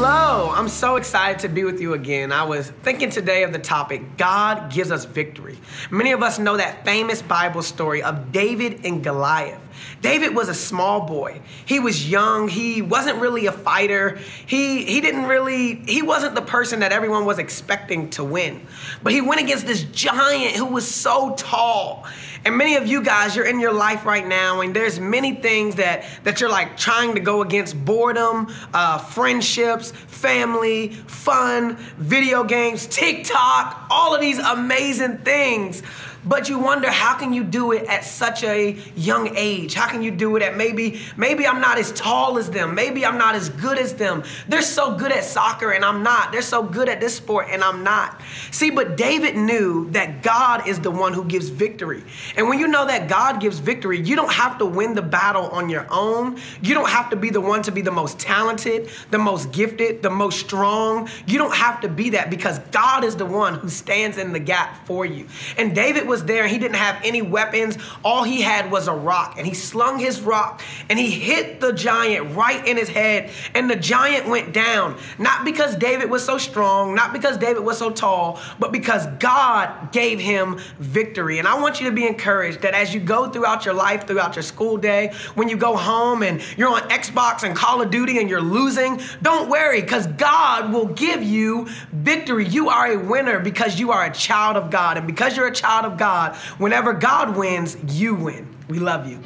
love. I'm so excited to be with you again. I was thinking today of the topic God gives us victory. Many of us know that famous Bible story of David and Goliath. David was a small boy. He was young. He wasn't really a fighter. He he didn't really he wasn't the person that everyone was expecting to win. But he went against this giant who was so tall. And many of you guys, you're in your life right now, and there's many things that that you're like trying to go against boredom, uh, friendships, family, fun, video games, TikTok, all of these amazing things but you wonder how can you do it at such a young age? How can you do it at maybe maybe i'm not as tall as them. Maybe i'm not as good as them. They're so good at soccer and i'm not. They're so good at this sport and i'm not. See but david knew that god is the one who gives victory. And when you know that god gives victory you don't have to win the battle on your own. You don't have to be the one to be the most talented the most gifted the most strong. You don't have to be that because god is the one who stands in the gap for you. And david was there and he didn't have any weapons. All he had was a rock. And he slung his rock and he hit the giant right in his head. And the giant went down. Not because David was so strong, not because David was so tall, but because God gave him victory. And I want you to be encouraged that as you go throughout your life, throughout your school day, when you go home and you're on Xbox and Call of Duty and you're losing, don't worry because God will give you victory. You are a winner because you are a child of God. And because you're a child of God, whenever God wins, you win. We love you.